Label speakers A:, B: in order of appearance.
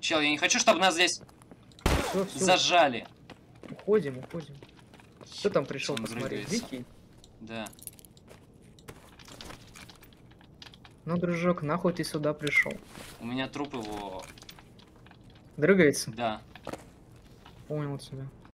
A: Чел, я не хочу, чтобы нас здесь ну,
B: Все, все,
A: зажали.
B: уходим, уходим. Кто там пришел посмотреть? Дикий?
A: Да.
B: Ну, дружок, нахуй ты сюда пришел?
A: У меня труп его...
B: Дрыгается?
A: Да.
B: Понял тебя.